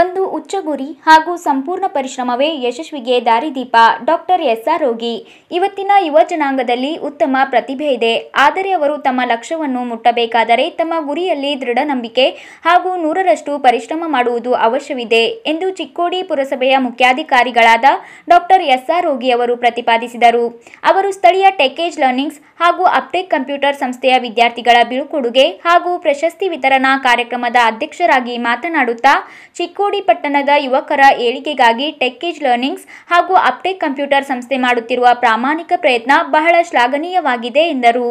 Bantu ಒಂದು ಉಚ್ಚ ಗುರಿ ಹಾಗೂ ಸಂಪೂರ್ಣ ಪರಿಶ್ರಮವೇ ಯಶಸ್ವಿಗೆ ದಾರಿದೀಪ. ಡಾಕ್ಟರ್ ಎಸ್ ಆರ್ ರೋಗಿ. ಇವತ್ತಿನ ಯುವ ಜನಾಂಗದಲ್ಲಿ ಉತ್ತಮ ಪ್ರತಿಭೆ ಇದೆ. ಆದರೆ ಅವರು ತಮ್ಮ ಲಕ್ಷ್ಯವನ್ನು ಮುಟ್ಟಬೇಕಾದರೆ ತಮ್ಮ ಗುರಿಯಲ್ಲಿ ದೃಢ ನಂಬಿಕೆ ಹಾಗೂ ನೂರರಷ್ಟು ಪರಿಶ್ರಮ ಮಾಡುವುದು ಅವಶ್ಯವಿದೆ ಎಂದು ಚಿಕ್ಕೋಡಿ ಪುರಸಭೆಯ ಮುಖ್ಯಾಧಿಕಾರಿಗಳಾದ ಡಾಕ್ಟರ್ ಎಸ್ ಆರ್ ರೋಗಿ ಅವರು ಪ್ರತಿಪಾದಿಸಿದರು. ಅವರು ಸ್ಥಳೀಯ ಟೆಕೇಜ್ ಲರ್ನಿಂಗ್ಸ್ ಹಾಗೂ ಅಪ್ಟೆಕ್ ಕಂಪ್ಯೂಟರ್ ಸಂಸ್ಥೆಯ ವಿದ್ಯಾರ್ಥಿಗಳ ಬೀಳ್ಕೊಡುಗೆ ಹಾಗೂ ಪ್ರಶಸ್ತಿ ವಿತರಣಾ ಕಾರ್ಯಕ್ರಮದ ಅಧ್ಯಕ್ಷರಾಗಿ ಮಾತನಾಡುತ್ತಾ ಚಿಕ್ಕೋಡಿ ಪಟ್ಟಣದ ಯುವಕರ ಏಳಿಗೆಗಾಗಿ ಟೆಕ್ಕೇಜ್ ಲರ್ನಿಂಗ್ಸ್ ಹಾಗೂ ಅಪ್ಟೆಕ್ ಕಂಪ್ಯೂಟರ್ ಸಂಸ್ಥೆ ಮಾಡುತ್ತಿರುವ ಪ್ರಾಮಾಣಿಕ ಪ್ರಯತ್ನ ಬಹಳ ಶ್ಲಾಘನೀಯವಾಗಿದೆ, ಎಂದರು.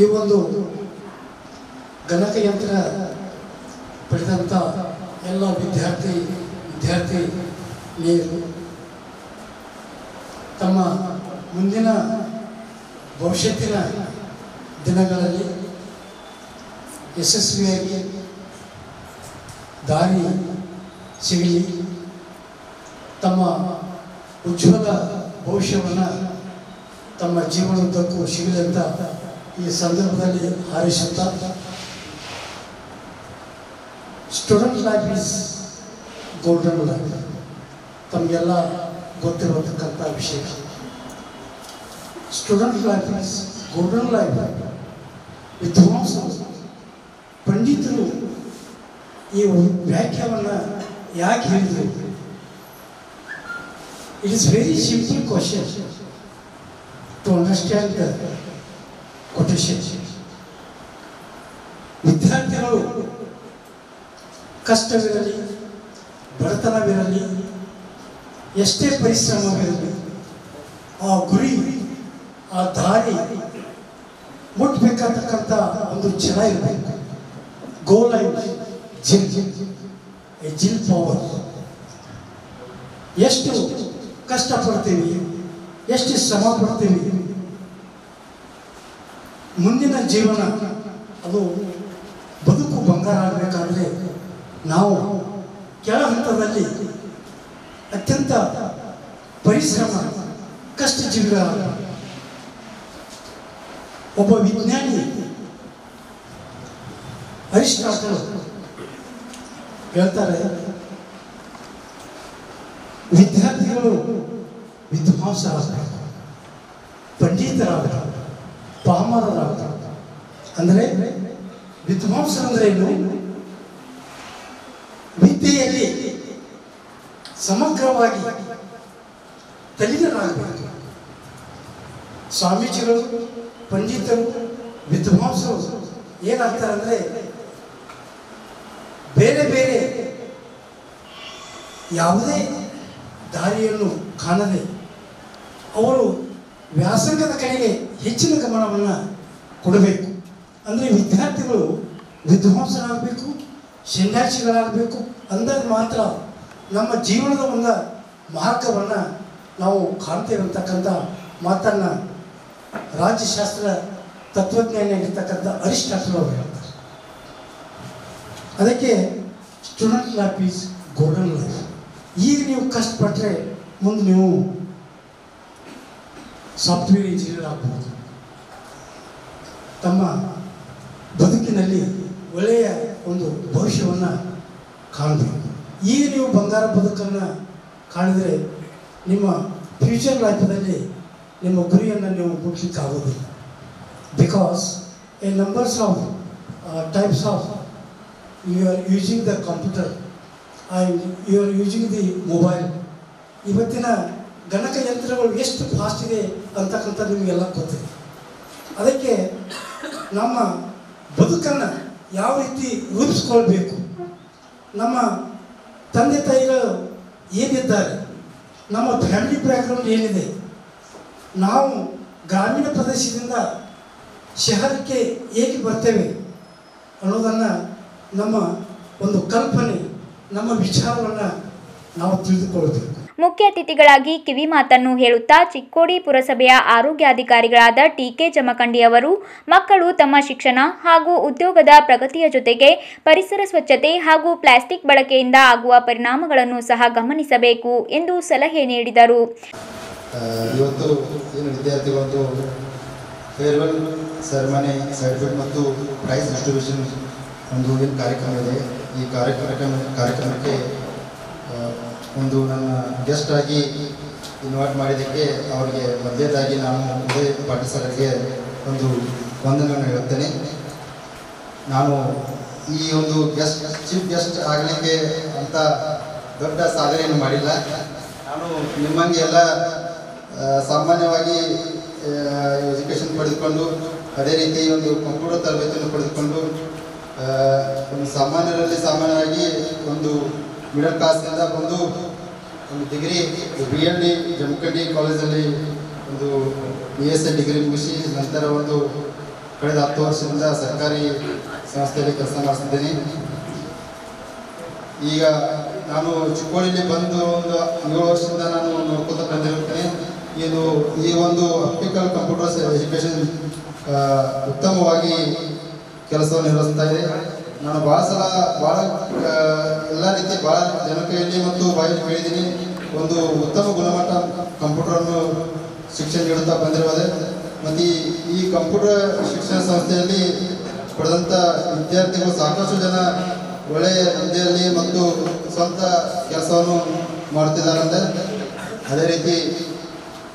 ಈ ಒಂದು ಗಣಕಯಂತ್ರ ಪಡೆದಂಥ ಎಲ್ಲ ವಿದ್ಯಾರ್ಥಿ ವಿದ್ಯಾರ್ಥಿ ತಮ್ಮ ಮುಂದಿನ ಭವಿಷ್ಯತ್ತಿನ ದಿನಗಳಲ್ಲಿ ಯಶಸ್ವಿಯಾಗಿ ದಾರಿ ಸಿಗಲಿ ತಮ್ಮ ಉಜ್ವಲ ಭವಿಷ್ಯವನ್ನು ತಮ್ಮ ಜೀವನದಕ್ಕೂ ಸಿಗಲಿ ಅಂತ ಈ ಸಂದರ್ಭದಲ್ಲಿ ಹಾರೈಸುತ್ತಾ student life is golden life ತಮಗೆಲ್ಲ ಗೊತ್ತಿರತಕ್ಕಂಥ ವಿಷಯ. Student life is golden life ವಿದ್ವಾಂಸ ಪಂಡಿತರು ಈ ವ್ಯಾಖ್ಯಾನವನ್ನು ಯಾಕೆ ಹೇಳಿದರು it is very simple question to understand the quotation ವಿದ್ಯಾರ್ಥಿಗಳು ಕಷ್ಟವಿರಲಿ, ಬಡತನವಿರಲಿ, ಎಷ್ಟೇ ಪರಿಶ್ರಮವಿರಲಿ, ಆ ಗುರಿ, ಆ ದಾರಿ ಮುಟ್ಬೇಕಾಗ್ತಕ್ಕಂಥ ಒಂದು ಛಲ ಇರಬೇಕು. ಗೋಲ್ ಜಿಲ್ ಎ ಜಿಲ್ ಪವರ್ ಎಷ್ಟು ಕಷ್ಟಪಡ್ತೀವಿ ಎಷ್ಟು ಶ್ರಮ ಪಡ್ತೀವಿ ಮುಂದಿನ ಜೀವನ, ಅದು ಬದುಕು ಬಂಗಾರ ಆಗಬೇಕಾದ್ರೆ ನಾವು ಕೆಳ ಹಂತದಲ್ಲಿ ಅತ್ಯಂತ ಪರಿಶ್ರಮ ಕಷ್ಟ ಜೀವಿಗಳ ಒಬ್ಬ ವಿಜ್ಞಾನಿ ಅರಿಸ್ಟಾಟಲ್ ಹೇಳ್ತಾರೆ, ವಿದ್ಯಾರ್ಥಿಗಳು ವಿದ್ವಾಂಸರಾಗ್ತಾರೆ, ಪಂಡಿತರಾಗ್ತಾರೆ, ಪಾಮರರಾಗ್ತಾರೆ. ಅಂದರೆ ವಿದ್ವಾಂಸರಂದ್ರೆ ಏನು? ವಿದ್ಯೆಯಲ್ಲಿ ಸಮಗ್ರವಾಗಿ ತಲೀನರಾಗಬೇಕು ಸ್ವಾಮೀಜಿಗಳು, ಪಂಡಿತರು, ವಿದ್ವಾಂಸರು ಏನಾಗ್ತಾರೆ ಅಂದರೆ ಬೇರೆ ಬೇರೆ ಯಾವುದೇ ದಾರಿಯನ್ನು ಕಾಣದೆ ಅವರು ವ್ಯಾಸಂಗದ ಕಡೆಗೆ ಹೆಚ್ಚಿನ ಗಮನವನ್ನು ಕೊಡಬೇಕು. ಅಂದರೆ ವಿದ್ಯಾರ್ಥಿಗಳು ವಿದ್ವಾಂಸರಾಗಬೇಕು ಸನ್ಯಾಸಿಗಳಾಗಬೇಕು ಅಂದಾಗ ಮಾತ್ರ ನಮ್ಮ ಜೀವನದ ಒಂದು ಮಾರ್ಗವನ್ನು ನಾವು ಕಾಣ್ತೇವೆ ಅಂತಕ್ಕಂಥ ಮಾತನ್ನು ರಾಜ್ಯಶಾಸ್ತ್ರ ತತ್ವಜ್ಞಾನಿಯಾಗಿರ್ತಕ್ಕಂಥ ಅರಿಸ್ಟಾಟಲ್ ಅವರು ಹೇಳ್ತಾರೆ. ಅದಕ್ಕೆ student life is golden life ಈಗ ನೀವು ಕಷ್ಟಪಟ್ಟರೆ ಮುಂದೆ ನೀವು ಸಾಫ್ಟ್ವೇರ್ ಇಂಜಿನಿಯರ್ ಆಗ್ಬೋದು. ತಮ್ಮ ಬದುಕಿನಲ್ಲಿ ಒಳ್ಳೆಯ ಒಂದು ಭವಿಷ್ಯವನ್ನು ಕಾಣಬೇಕು. ಈಗ ನೀವು ಬಂಗಾರ ಬದುಕನ್ನು ಕಾಣಿದರೆ ನಿಮ್ಮ ಫ್ಯೂಚರ್ ಲೈಫಲ್ಲಿ ನಿಮ್ಮ ಗುರಿಯನ್ನು ನೀವು ಮುಟ್ಲಿಕ್ಕೆ ಆಗೋದಿಲ್ಲ because a numbers of types of you are using the computer and you are using the mobile ಇವತ್ತಿನ ಗಣಕ ಯಂತ್ರಗಳು ಎಷ್ಟು ಫಾಸ್ಟ್ ಇದೆ ಅಂತಕ್ಕಂಥ ನಿಮಗೆಲ್ಲ ಗೊತ್ತಿದೆ. ಅದಕ್ಕೆ ನಮ್ಮ ಬದುಕನ್ನು ಯಾವ ರೀತಿ ರೂಪಿಸ್ಕೊಳ್ಬೇಕು? ನಮ್ಮ ತಂದೆ ತಾಯಿಗಳು ಏನಿದ್ದಾರೆ? ನಮ್ಮ ಫ್ಯಾಮಿಲಿ ಬ್ಯಾಕ್ಗ್ರೌಂಡ್ ಏನಿದೆ? ನಾವು ಗ್ರಾಮೀಣ ಪ್ರದೇಶದಿಂದ ಶಹರಕ್ಕೆ ಹೇಗೆ ಬರ್ತೇವೆ ಅನ್ನೋದನ್ನು ನಮ್ಮ ಒಂದು ಕಲ್ಪನೆ ನಮ್ಮ ವಿಚಾರವನ್ನು ನಾವು ತಿಳಿದುಕೊಳ್ಳುತ್ತೇವೆ. ಮುಖ್ಯ ಅತಿಥಿಗಳಾಗಿ ಕಿವಿ ಮಾತನ್ನು ಹೇಳುತ್ತಾ ಚಿಕ್ಕೋಡಿ ಪುರಸಭೆಯ ಆರೋಗ್ಯಾಧಿಕಾರಿಗಳಾದ ಟಿಕೆ ಜಮಖಂಡಿ ಅವರು ಮಕ್ಕಳು ತಮ್ಮ ಶಿಕ್ಷಣ ಹಾಗೂ ಉದ್ಯೋಗದ ಪ್ರಗತಿಯ ಜೊತೆಗೆ ಪರಿಸರ ಸ್ವಚ್ಛತೆ ಹಾಗೂ ಪ್ಲಾಸ್ಟಿಕ್ ಬಳಕೆಯಿಂದ ಆಗುವ ಪರಿಣಾಮಗಳನ್ನು ಸಹ ಗಮನಿಸಬೇಕು ಎಂದು ಸಲಹೆ ನೀಡಿದರು. ಇವತ್ತು ಏನು ವಿದ್ಯಾರ್ಥಿಗಳೊಂದು ಫೇರ್ವೆಲ್ ಸೆರೆಮನಿ ಸರ್ಟಿಫಿಕೇಟ್ ಮತ್ತು ಪ್ರೈಸ್ ಡಿಸ್ಟ್ರಿಬ್ಯೂಷನ್ ಒಂದು ಏನು ಕಾರ್ಯಕ್ರಮ ಇದೆ, ಈ ಕಾರ್ಯಕ್ರಮ ಕಾರ್ಯಕ್ರಮಕ್ಕೆ ಒಂದು ನನ್ನ ಗೆಸ್ಟ್ ಆಗಿ ಇನ್ವೈಟ್ ಮಾಡಿದ್ದಕ್ಕೆ ಅವರಿಗೆ ಮೊದಲೇದಾಗಿ ನಾನು ಉದಯ್ ಪಾಟೀಲ್ ಸರ್ಗೆ ಒಂದು ವಂದನೆಯನ್ನು ಹೇಳುತ್ತೇನೆ. ನಾನು ಈ ಒಂದು ಗೆಸ್ಟ್ ಚೀಫ್ ಗೆಸ್ಟ್ ಆಗಲಿಕ್ಕೆ ಅಂತ ದೊಡ್ಡ ಸಾಧನೆಯನ್ನು ಮಾಡಿಲ್ಲ. ನಾನು ನಿಮ್ಮಂಗೆ ಎಲ್ಲ ಸಾಮಾನ್ಯವಾಗಿ ಎಜುಕೇಷನ್ ಪಡೆದುಕೊಂಡು, ಅದೇ ರೀತಿ ಒಂದು ಕಂಪ್ಯೂಟರ್ ತರಬೇತಿಯನ್ನು ಪಡೆದುಕೊಂಡು ಒಂದು ಸಾಮಾನ್ಯರಲ್ಲಿ ಸಾಮಾನ್ಯವಾಗಿ ಒಂದು ಮಿಡಲ್ ಕ್ಲಾಸ್ನಿಂದ ಬಂದು ಒಂದು degree B L D Jamkhandi ಕಾಲೇಜಲ್ಲಿ ಒಂದು ಬಿ ಎಸ್ ಎ ಡಿಗ್ರಿ ಮುಗಿಸಿ ನಂತರ ಒಂದು ಕಳೆದ ಹತ್ತು ವರ್ಷದಿಂದ ಸರ್ಕಾರಿ ಸಂಸ್ಥೆಯಲ್ಲಿ ಕೆಲಸ ಮಾಡಿಸಿದ್ದೇನೆ ಈಗ ನಾನು ಚಿಕ್ಕೋಡಿಯಲ್ಲಿ ಬಂದು ಒಂದು ಏಳು ವರ್ಷದಿಂದ ನಾನು ನೋಡ್ಕೊತ ಬಂದಿರುತ್ತೇನೆ. ಇದು ಈ ಒಂದು ಅಪ್ಟಿಕಲ್ ಕಂಪ್ಯೂಟರ್ಸ್ ಎಜುಕೇಷನ್ ಉತ್ತಮವಾಗಿ ಕೆಲಸವನ್ನು ನಿರ್ವಹಿಸ್ತಾ ಇದೆ. ನಾನು ಭಾಳ ಸಲ ಭಾಳ ಎಲ್ಲ ರೀತಿ ಭಾಳ ಜನಪ್ರಿಯಲ್ಲಿ ಮತ್ತು ಬಾಯಿ ಹೇಳಿದ್ದೀನಿ ಒಂದು ಉತ್ತಮ ಗುಣಮಟ್ಟ ಕಂಪ್ಯೂಟರನ್ನು ಶಿಕ್ಷಣ ನೀಡುತ್ತಾ ಬಂದಿರುವುದೇ. ಮತ್ತು ಈ- ಕಂಪ್ಯೂಟರ್ ಶಿಕ್ಷಣ ಸಂಸ್ಥೆಯಲ್ಲಿ ಪಡೆದಂಥ ವಿದ್ಯಾರ್ಥಿಗಳು ಸಾಕಷ್ಟು ಜನ ಒಳ್ಳೆಯ ಹುದ್ದೆಯಲ್ಲಿ ಮತ್ತು ಸ್ವಂತ ಕೆಲಸವನ್ನು ಮಾಡುತ್ತಿದ್ದಾರಂತೆ. ಅದೇ ರೀತಿ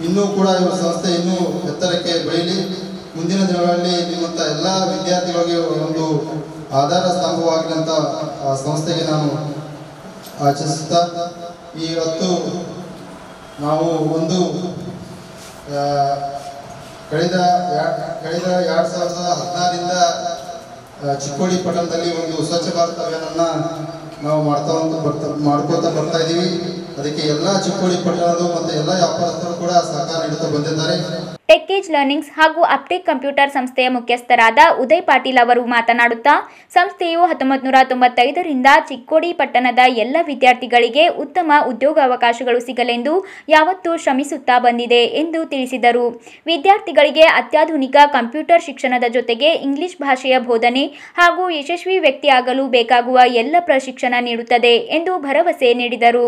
ಇನ್ನೂ ಕೂಡ ಇವರ ಸಂಸ್ಥೆ ಇನ್ನೂ ಎತ್ತರಕ್ಕೆ ಬೆಳೀಲಿ ಮುಂದಿನ ದಿನಗಳಲ್ಲಿ ನಿಮ್ಮಂಥ ಎಲ್ಲ ವಿದ್ಯಾರ್ಥಿಗಳಿಗೆ ಒಂದು ಆಧಾರ ಸ್ತಂಭವಾಗಲಿ ಆ ಸಂಸ್ಥೆಗೆ ನಾನು ಆಚರಿಸುತ್ತಾ ಇವತ್ತು ನಾವು ಒಂದು ಕಳೆದ ಕಳೆದ ಎರಡು ಸಾವಿರದ ಹದಿನಾರರಿಂದ ಆ, ಚಿಕ್ಕೋಡಿ ಪಟ್ಟಣದಲ್ಲಿ ಒಂದು ಸ್ವಚ್ಛ ಭಾರತ ಅಭಿಯಾನವನ್ನು ನಾವು ಮಾಡ್ತಾ ಬರ್ತಾ ಮಾಡ್ಕೋತಾ ಬರ್ತಾ ಇದ್ದೀವಿ ಅದಕ್ಕೆ ಎಲ್ಲ ಚಿಕ್ಕೋಡಿ ಪಟ್ಟಣದ ಮತ್ತು ಎಲ್ಲ ವ್ಯಾಪಾರಸ್ಥರು ಕೂಡ ಸಹಕಾರ ನೀಡುತ್ತಾ ಬಂದಿದ್ದಾರೆ. ಟೆಕ್ಕೇಜ್ ಲರ್ನಿಂಗ್ಸ್ ಹಾಗೂ ಅಪ್ಟೆಕ್ ಕಂಪ್ಯೂಟರ್ ಸಂಸ್ಥೆಯ ಮುಖ್ಯಸ್ಥರಾದ ಉದಯ್ ಪಾಟೀಲ್ ಅವರು ಮಾತನಾಡುತ್ತಾ, ಸಂಸ್ಥೆಯು ಹತ್ತೊಂಬತ್ತು ನೂರ ತೊಂಬತ್ತೈದರಿಂದ ಚಿಕ್ಕೋಡಿ ಪಟ್ಟಣದ ಎಲ್ಲ ವಿದ್ಯಾರ್ಥಿಗಳಿಗೆ ಉತ್ತಮ ಉದ್ಯೋಗಾವಕಾಶಗಳು ಸಿಗಲೆಂದು ಯಾವತ್ತೂ ಶ್ರಮಿಸುತ್ತಾ ಬಂದಿದೆ ಎಂದು ತಿಳಿಸಿದರು. ವಿದ್ಯಾರ್ಥಿಗಳಿಗೆ ಅತ್ಯಾಧುನಿಕ ಕಂಪ್ಯೂಟರ್ ಶಿಕ್ಷಣದ ಜೊತೆಗೆ ಇಂಗ್ಲಿಷ್ ಭಾಷೆಯ ಬೋಧನೆ ಹಾಗೂ ಯಶಸ್ವಿ ವ್ಯಕ್ತಿಯಾಗಲು ಬೇಕಾಗುವ ಎಲ್ಲ ಪ್ರಶಿಕ್ಷಣ ನೀಡುತ್ತದೆ ಎಂದು ಭರವಸೆ ನೀಡಿದರು.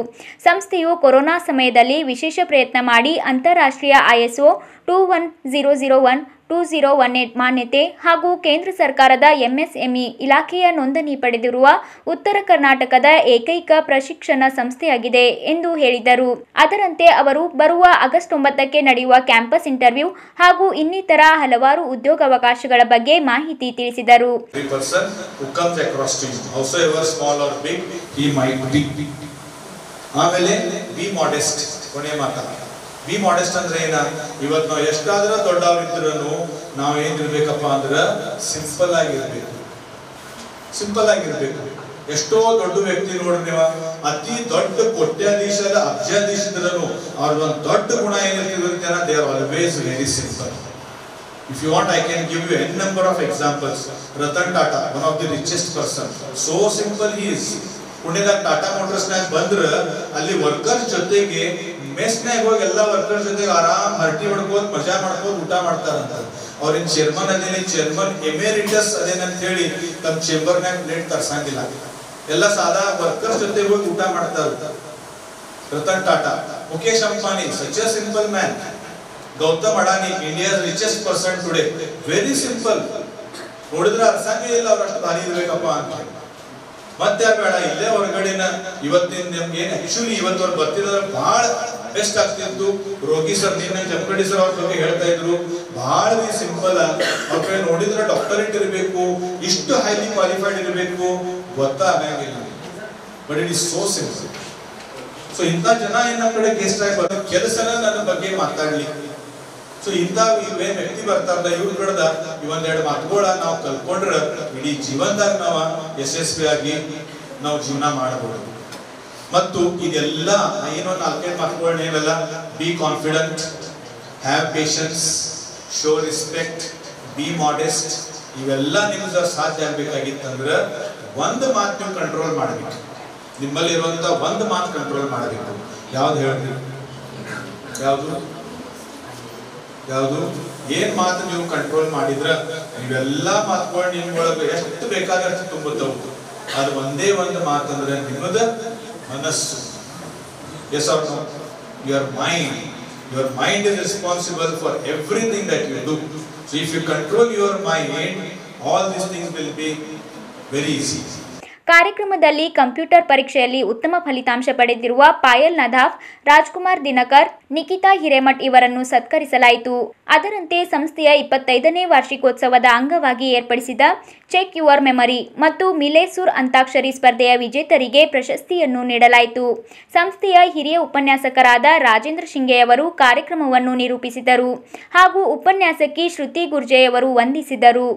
ಸಂಸ್ಥೆಯು ಕೊರೋನಾ ಸಮಯದಲ್ಲಿ ವಿಶೇಷ ಪ್ರಯತ್ನ ಮಾಡಿ ಅಂತಾರಾಷ್ಟ್ರೀಯ ISO two one zero zero one, two zero one eight ಮಾನ್ಯತೆ ಹಾಗೂ ಕೇಂದ್ರ ಸರ್ಕಾರದ ಎಂಎಸ್ಎಂಇ ಇಲಾಖೆಯ ನೋಂದಣಿ ಪಡೆದಿರುವ ಉತ್ತರ ಕರ್ನಾಟಕದ ಏಕೈಕ ಪ್ರಶಿಕ್ಷಣ ಸಂಸ್ಥೆಯಾಗಿದೆ ಎಂದು ಹೇಳಿದರು. ಅದರಂತೆ ಅವರು ಬರುವ ಆಗಸ್ಟ್ ಒಂಬತ್ತಕ್ಕೆ ನಡೆಯುವ ಕ್ಯಾಂಪಸ್ ಇಂಟರ್ವ್ಯೂ ಹಾಗೂ ಇನ್ನಿತರ ಹಲವಾರು ಉದ್ಯೋಗಾವಕಾಶಗಳ ಬಗ್ಗೆ ಮಾಹಿತಿ ತಿಳಿಸಿದರು. ಆಮೇಲೆ ಬಿ ಮಾಡೆಸ್ಟ್ ಕೊನೆ ಮಾತ ಬಿ ಮಾಡೆಸ್ಟ್ ಅಂದ್ರೆ ಏನ ಇವತ್ತು ನಾವು ಎಷ್ಟಾದ್ರೂ ದೊಡ್ಡವರಿದ್ರು ನಾವು ಏನಿರ್ಬೇಕಪ್ಪ ಅಂದ್ರೆ ಸಿಂಪಲ್ ಆಗಿರ್ಬೇಕು ಸಿಂಪಲ್ ಆಗಿರ್ಬೇಕು ಎಷ್ಟೋ ದೊಡ್ಡ ವ್ಯಕ್ತಿ ನೋಡ್ರಿ ಅತಿ ದೊಡ್ಡ ಕೋಟ್ಯಾಧೀಶದ ಅಬ್ಜಾಧೀಶದ್ರೂ ಒಂದು ದೊಡ್ಡ ಗುಣ ಏನಿರ್ತಿರುತ್ತೆ they are always very simple If you want, I can give you n number of examples. Ratan Tata, one of the richest person. So simple he is. ಪುಣ್ಯದಾಗ ಟಾಟಾ ಮೋಟರ್ಸ್ನಾಗ ಬಂದ್ರ ಅಲ್ಲಿ ವರ್ಕರ್ ಜೊತೆಗೆ ಮೆಸ್ನಾಗ ಹೋಗಿ ಎಲ್ಲಾ ವರ್ಕರ್ ಜೊತೆಗೆ ಆರಾಮ್ ಹರಟಿ ಹೊಡ್ಕೋದ್ ಮಜಾ ಮಾಡ್ಕೋದ್ ಊಟ ಮಾಡ್ತಾರಂತ. ಅವ್ರಿನ್ ಚೇರ್ಮನ್ ಅದೇನಿ ಚೇರ್ಮನ್ ಎಮೆರಿಟಸ್ ಅದೇನಂತ ಹೇಳಿ ತಮ್ಮ ಚೇಂಬರ್ನಾಗ ಪ್ಲೇಟ್ ತರ್ಸಂಗಿಲ್ಲ. ಎಲ್ಲ ಸಾದಾ ವರ್ಕರ್ ಜೊತೆ ಹೋಗಿ ಊಟ ಮಾಡ್ತಾರ. Ratan Tata Mukesh Ambani such a simple man Gautam Adani India richest person today very simple ನೋಡಿದ್ರೆ ಅರ್ಸಂಗೇ ಇಲ್ಲ ಅವ್ರಷ್ಟು ಭಾರಿ ಇರ್ಬೇಕಪ್ಪ ಅಂತ. ಮತ್ತೆ ಬೇಡ, ಇಲ್ಲೇ ಹೊರಗಡೆನ ಇವತ್ತಿನ ನಮ್ಗೆ ಏನ್ ಆಕ್ಚುಲಿ ಇವತ್ತವ್ರು ಬರ್ತಿದ್ರೆ ಬಹಳ ಬೆಸ್ಟ್ ಆಗ್ತಿತ್ತು. ರೋಗಿ ಸರ್ ನಿನ್ನ ಚಂಪಡಿ ಸರ್ ಅವ್ರ ಬಗ್ಗೆ ಹೇಳ್ತಾ ಇದ್ರು. ಬಹಳ ಸಿಂಪಲ್ ಅವ್ರ ಕಡೆ ನೋಡಿದ್ರೆ ಡಾಕ್ಟರೇಟ್ ಇರಬೇಕು, ಇಷ್ಟು ಹೈಲಿ ಕ್ವಾಲಿಫೈಡ್ ಇರಬೇಕು. ಗೊತ್ತಾಗಂಗಿಲ್ಲ but it is so simple so ಇಂಥ ಜನ ಏನ್ ನಮ್ಮ ಕಡೆ ಗೆಸ್ಟ್ ಆಗಿ ಬರೋ ಕೆಲಸನ ನನ್ನ ಬಗ್ಗೆ ಮಾತಾಡ್ಲಿ ಸೊ ಇಂಥ ಇವೇನ್ ವ್ಯಕ್ತಿ ಬರ್ತಾರಲ್ಲ ಇವ್ರ ಕಡೆದ ಇವೊಂದೆರಡು ಮಾತುಗಳ ನಾವು ಕಲ್ಕೊಂಡ್ರ ಇಡೀ ಜೀವನದಾಗ ನಾವು ಯಶಸ್ವಿಯಾಗಿ ನಾವು ಜೀವನ ಮಾಡಬಹುದು ಮತ್ತು ಇದೆಲ್ಲ ಏನೋ ನಾಲ್ಕೈದು ಮಾತುಗಳನ್ನ ಏನಲ್ಲ be confident have patience show respect be modest ಇವೆಲ್ಲ ನಿಮ್ಗೆ ಸಾಧ್ಯ ಆಗ್ಬೇಕಾಗಿತ್ತಂದ್ರ ಒಂದು ಮಾತು ನೀವು ಕಂಟ್ರೋಲ್ ಮಾಡಬೇಕು. ನಿಮ್ಮಲ್ಲಿ ಇರುವಂತ ಒಂದು ಮಾತು ಕಂಟ್ರೋಲ್ ಮಾಡಬೇಕು. ಯಾವ್ದು ಹೇಳ್ರಿ? ಯಾವುದು? ಯಾವುದು? ಏನ್ ಮಾತು ನೀವು ಕಂಟ್ರೋಲ್ ಮಾಡಿದ್ರ ಇವೆಲ್ಲ ಮಾತುಗಳು ನಿಮ್ಗೊಳಗೆ ಎಷ್ಟು ಬೇಕಾದಷ್ಟು ತುಂಬುತ್ತವು. ಅದು ಒಂದೇ ಒಂದು ಮಾತಂದ್ರೆ ನಿಮ್ಮದ ಮನಸ್ಸು. As are know your mind your mind is responsible for everything that you do so if you control your mind all these things will be very easy ಕಾರ್ಯಕ್ರಮದಲ್ಲಿ ಕಂಪ್ಯೂಟರ್ ಪರೀಕ್ಷೆಯಲ್ಲಿ ಉತ್ತಮ ಫಲಿತಾಂಶ ಪಡೆದಿರುವ ಪಾಯಲ್ ನದಾಫ್, ರಾಜ್ಕುಮಾರ್ ದಿನಕರ್ ನಿಖಿತಾ ಹಿರೇಮಠ್ ಇವರನ್ನು ಸತ್ಕರಿಸಲಾಯಿತು. ಅದರಂತೆ ಸಂಸ್ಥೆಯ ಇಪ್ಪತ್ತೈದನೇ ವಾರ್ಷಿಕೋತ್ಸವದ ಅಂಗವಾಗಿ ಏರ್ಪಡಿಸಿದ ಚೆಕ್ ಯುವರ್ ಮೆಮರಿ ಮತ್ತು ಮಿಲೇಸೂರ್ ಅಂತಾಕ್ಷರಿ ಸ್ಪರ್ಧೆಯ ವಿಜೇತರಿಗೆ ಪ್ರಶಸ್ತಿಯನ್ನು ನೀಡಲಾಯಿತು. ಸಂಸ್ಥೆಯ ಹಿರಿಯ ಉಪನ್ಯಾಸಕರಾದ ರಾಜೇಂದ್ರ ಶಿಂಗೆಯವರು ಕಾರ್ಯಕ್ರಮವನ್ನು ನಿರೂಪಿಸಿದರು ಹಾಗೂ ಉಪನ್ಯಾಸಕಿ ಶ್ರುತಿ ಗುರ್ಜೆಯವರು ವಂದಿಸಿದರು.